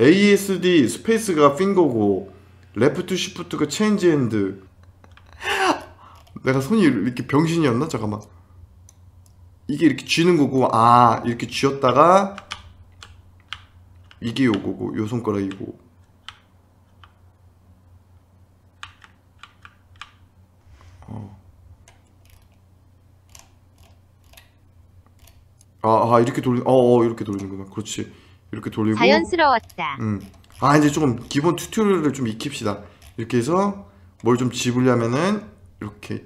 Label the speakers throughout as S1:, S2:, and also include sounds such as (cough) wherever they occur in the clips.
S1: ASD space가 finger고 left shift가 change hand. 내가 손이 이렇게 병신이었나? 잠깐만. 이게 이렇게 쥐는 거고 아 이렇게 쥐었다가 이게 요거고 요 손가락이고. 아, 아 이렇게 돌리 어, 어 이렇게 돌리는구나. 그렇지 이렇게 돌리고
S2: 자연스러웠다.
S1: 음. 아 이제 조금 기본 튜토리얼을 좀 익힙시다 이렇게 해서 뭘 좀 집으려면은 이렇게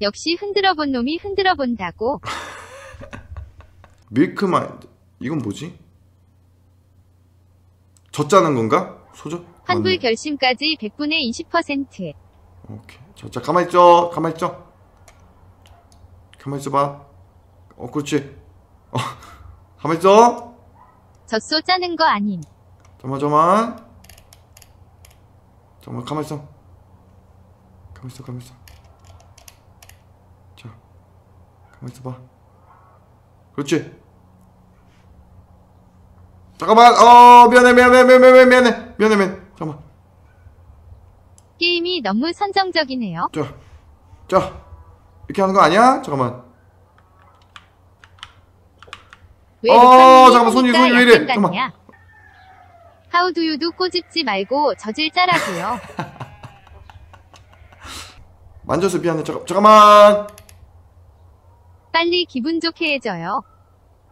S2: 역시 흔들어 본 놈이 흔들어 본다고. (laughs)
S1: 밀크 마인드 이건 뭐지? 젖자는 건가? 소저?
S2: 환불
S1: 맞네.
S2: 결심까지 100분의 20%.
S1: 오케이 젖자 가만히 가만히 있어 가만히 있어봐. 어 그렇지. 어 (laughs) 가만히 있어.
S2: 젖소 짜는 거 아님.
S1: 잠깐만 잠깐만. 잠깐만 가만히 있어. 가만히 있어 가만히 있어. 자 가만히 있어봐. 그렇지. 잠깐만. 어 미안해 미안해 미안해 미안해 미안해. 미안해 미안해. 잠깐만.
S2: 게임이 너무 선정적이네요.
S1: 자, 자 이렇게 하는 거 아니야? 잠깐만
S2: 왜
S1: 어, 잠깐만, 손이- 손이 왜 이래? 잠깐만.
S2: 하우두유도 꼬집지 말고 젖을 짜라고요. (laughs)
S1: 만져서 미안해 잠깐, 잠깐만
S2: 빨리 기분 좋게 해줘요.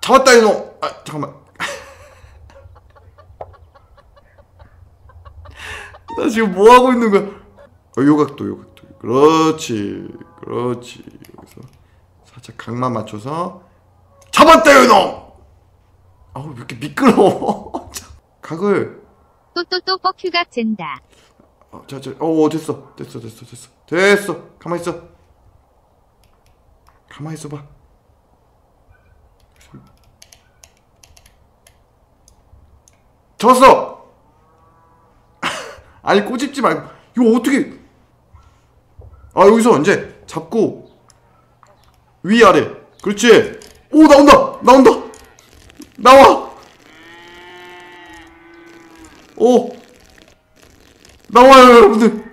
S1: 잡았다 이놈 아 잠깐만 (laughs) 나 지금 뭐 하고 있는 거야 어, 요각도 요각도 그렇지 그렇지 여기서 살짝 각만 맞춰서 잡았다 이놈 아우 왜 이렇게 미끄러워 (laughs) 각을
S2: 또또또 뻑큐각 젠다.
S1: 어, 자, 자, 어, 됐어, 됐어, 됐어, 됐어, 됐어. 가만 히 있어. 가만 히 있어봐. 잡았어. (laughs) 아니 꼬집지 말고 이거 어떻게? 아 여기서 이제 잡고 위 아래. 그렇지. 오 나온다, 나온다, 나와. 오. 나와요 여러분들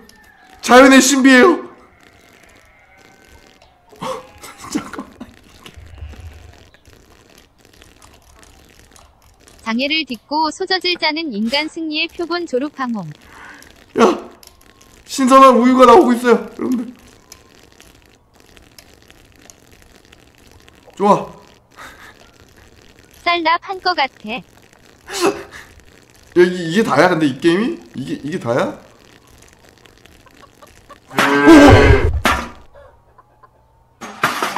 S1: 자연의 신비예요 (laughs)
S2: 장애를 딛고 소젖을 짜는 인간 승리의 표본 방송.
S1: 야 신선한 우유가 나오고 있어요 여러분들. 좋아. (laughs)
S2: 쌀납 한 거 같아. (laughs)
S1: 야, 이, 이게 다야 근데 이 게임이? 이게 이게 다야?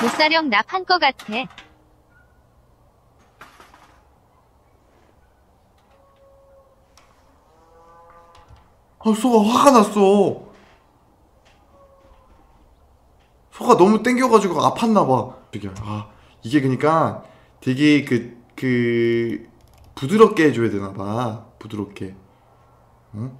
S2: 못사령 납한 거 같아.
S1: 아 소가 화가 났어 소가 너무 땡겨가지고 아팠나 봐. 되게 아 이게 그니까 되게 그그 부드럽게 해줘야 되나 봐. 부드럽게. 응?